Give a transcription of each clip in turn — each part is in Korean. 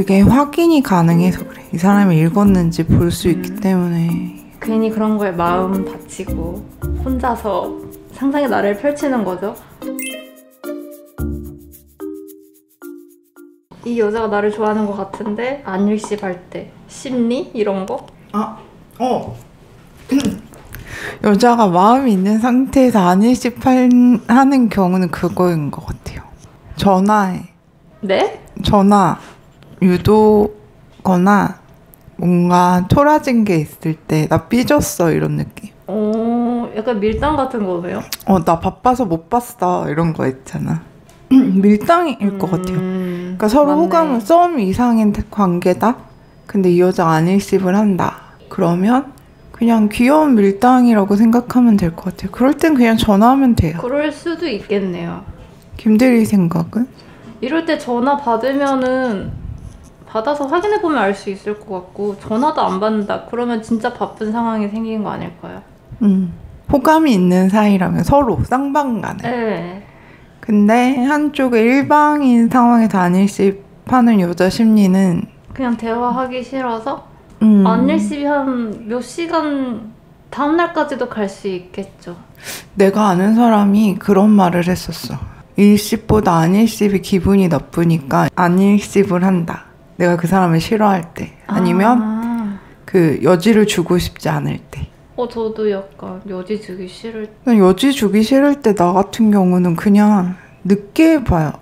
그게 확인이 가능해서 그래. 이 사람이 읽었는지 볼 수 있기 음. 때문에. 괜히 그런 거에 마음 다치고 혼자서 상상의 나를 펼치는 거죠. 이 여자가 나를 좋아하는 것 같은데 안 일십할 때 심리 이런 거 아, 어. 여자가 마음이 있는 상태에서 안일십하는 경우는 그거인 것 같아요. 전화에 네? 전화 유도거나 뭔가 토라진 게 있을 때 나 삐졌어 이런 느낌. 어 약간 밀당 같은 거네요. 어 나 바빠서 못 봤어 이런 거 있잖아. 밀당일 것 같아요. 음, 그러니까 서로 맞네. 호감은 썸 이상인 관계다. 근데 이 여자가 안일십을 한다. 그러면 그냥 귀여운 밀당이라고 생각하면 될 것 같아요. 그럴 땐 그냥 전화하면 돼요. 그럴 수도 있겠네요. 김대리 생각은? 이럴 때 전화 받으면은 받아서 확인해 보면 알 수 있을 것 같고 전화도 안 받는다. 그러면 진짜 바쁜 상황이 생긴 거 아닐까요? 음. 호감이 있는 사이라면 서로 쌍방간에. 네. 근데 한쪽에 일방인 상황에서 안일십하는 여자 심리는 그냥 대화하기 싫어서 음, 안일십이 한 몇 시간 다음 날까지도 갈 수 있겠죠. 내가 아는 사람이 그런 말을 했었어. 일십보다 안일십이 기분이 나쁘니까 안일십을 한다. 내가 그 사람을 싫어할 때 아니면 아. 그 여지를 주고 싶지 않을 때. 어 저도 약간 여지 주기 싫을 때 그냥 여지 주기 싫을 때 나 같은 경우는 그냥 늦게 봐요.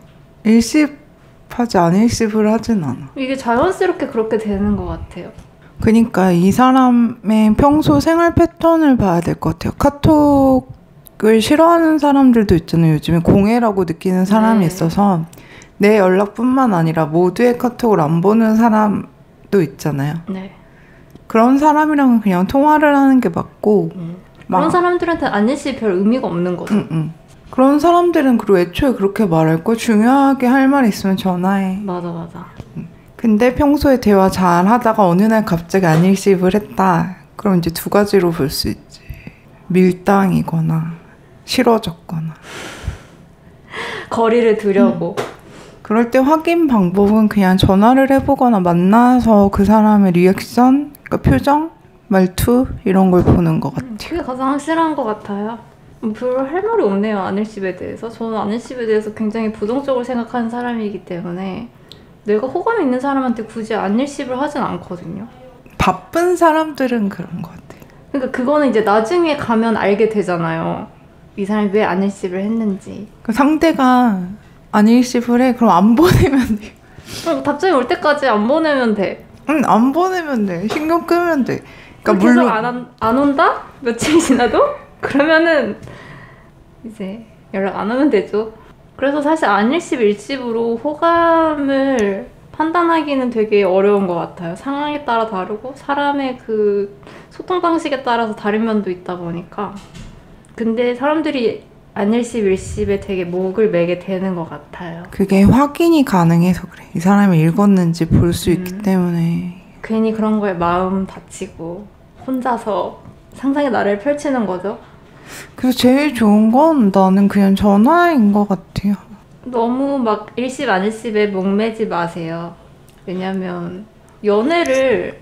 일십하지 안 일십을 하진 않아. 이게 자연스럽게 그렇게 되는 것 같아요. 그러니까 이 사람의 평소 생활 패턴을 봐야 될 것 같아요. 카톡을 싫어하는 사람들도 있잖아요. 요즘에 공해라고 느끼는 사람이 네. 있어서 내 연락뿐만 아니라 모두의 카톡을 안 보는 사람도 있잖아요. 네. 그런 사람이랑은 그냥 통화를 하는 게 맞고 막- 그런 사람들한테 안일십이 별 의미가 없는 거죠. 응, 응. 그런 사람들은 그리고 애초에 그렇게 말할 거 중요하게 할 말 있으면 전화해. 맞아 맞아. 근데 평소에 대화 잘 하다가 어느 날 갑자기 안일십을 했다. 그럼 이제 두 가지로 볼 수 있지. 밀당이거나 싫어졌거나. 거리를 두려고. 그럴 때 확인 방법은 그냥 전화를 해보거나 만나서 그 사람의 리액션, 그러니까 표정, 말투 이런 걸 보는 것 같아요. 그게 가장 확실한 것 같아요. 음, 별로 할 말이 없네요 안일십에 대해서. 저는 안일십에 대해서 굉장히 부정적으로 생각하는 사람이기 때문에 내가 호감이 있는 사람한테 굳이 안일십을 하진 않거든요. 바쁜 사람들은 그런 것 같아요. 그러니까 그거는 이제 나중에 가면 알게 되잖아요. 이 사람이 왜 안일십을 했는지. 그 상대가 안일십을 해. 그럼 안 보내면 돼. 어, 답장이 올 때까지 안 보내면 돼. 응, 안 보내면 돼. 신경 끄면 돼. 그럼 그러니까 물론 안, 한- 안 온다? 며칠 지나도? 그러면은 이제 연락 안 하면 되죠. 그래서 사실 안일십 일십으로 호감을 판단하기는 되게 어려운 것 같아요. 상황에 따라 다르고 사람의 그 소통 방식에 따라서 다른 면도 있다 보니까. 근데 사람들이 안일십 일십에 되게 목을 매게 되는 것 같아요. 그게 확인이 가능해서 그래. 이 사람이 읽었는지 볼수 있기 음. 때문에. 괜히 그런 거에 마음 다치고 혼자서 상상의 나를 펼치는 거죠. 그래서 제일 좋은 건 나는 그냥 전화인 것 같아요. 너무 막 일십 안일십에 목매지 마세요. 왜냐면 연애를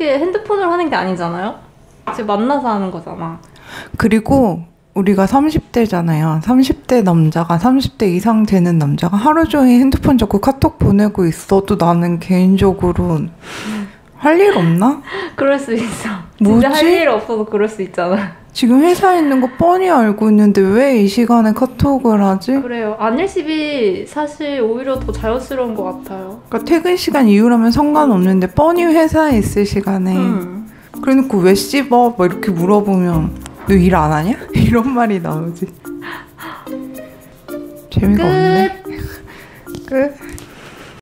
핸드폰으로 하는 게 아니잖아요. 이제 만나서 하는 거잖아. 그리고 우리가 30대잖아요. 30대 남자가 30대 이상 되는 남자가 하루 종일 핸드폰 잡고 카톡 보내고 있어도 나는 개인적으로 할 일 없나? 그럴 수 있어. 뭐지? 진짜 할 일 없어서 그럴 수 있잖아. 지금 회사에 있는 거 뻔히 알고 있는데 왜 이 시간에 카톡을 하지? 그래요. 안일십이 사실 오히려 더 자연스러운 것 같아요. 그러니까 퇴근 시간 이후라면 상관없는데 뻔히 회사에 있을 시간에 음. 그래놓고 왜 씹어? 막 이렇게 물어보면 너 일 안 하냐? 이런 말이 나오지. 재미가 없네. 끝. 끝.